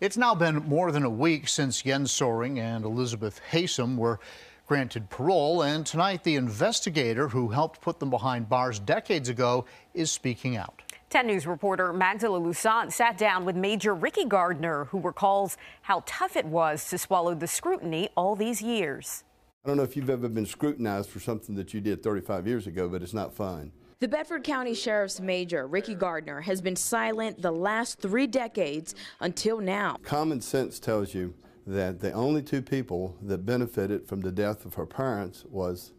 It's now been more than a week since Jens Soering and Elizabeth Haysom were granted parole, and tonight the investigator who helped put them behind bars decades ago is speaking out. 10 News reporter Magdala Lusant sat down with Major Ricky Gardner, who recalls how tough it was to swallow the scrutiny all these years. I don't know if you've ever been scrutinized for something that you did 35 years ago, but it's not fun. The Bedford County Sheriff's Major, Ricky Gardner, has been silent the last three decades until now. Common sense tells you that the only two people that benefited from the death of her parents was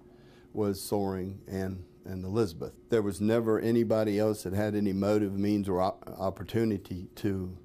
was Soering and and Elizabeth. There was never anybody else that had any motive, means, or opportunity to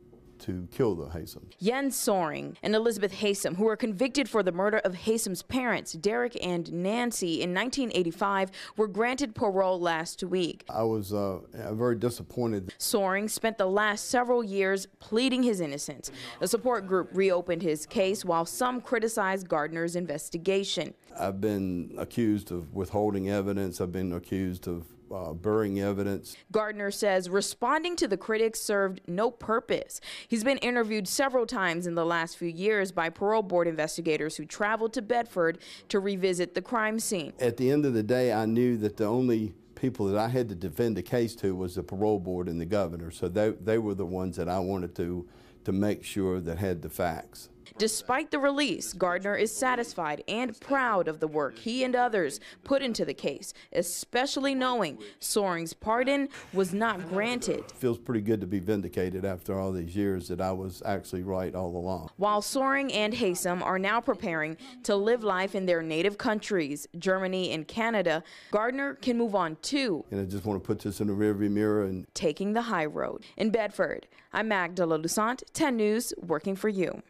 to kill the Haysom. Jens Soering and Elizabeth Haysom, who were convicted for the murder of Haysom's parents, Derek and Nancy, in 1985, were granted parole last week. I was uh, very disappointed. Soering spent the last several years pleading his innocence. A support group reopened his case while some criticized Gardner's investigation. I've been accused of withholding evidence. I've been accused of uh, burying evidence. Gardner says responding to the critics served no purpose. He's been interviewed several times in the last few years by parole board investigators who traveled to Bedford to revisit the crime scene. At the end of the day, I knew that the only people that I had to defend the case to was the parole board and the governor. So they, they were the ones that I wanted to, to make sure that had the facts. Despite the release, Gardner is satisfied and proud of the work he and others put into the case, especially knowing Soering's pardon was not granted. Feels pretty good to be vindicated after all these years that I was actually right all along. While Soaring and Haysom are now preparing to live life in their native countries, Germany and Canada, Gardner can move on too. And I just want to put this in the rearview mirror and taking the high road. In Bedford, I'm Magdala Lusant, 10 News, working for you.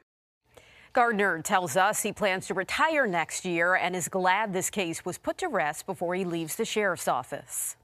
Gardner tells us he plans to retire next year and is glad this case was put to rest before he leaves the sheriff's office.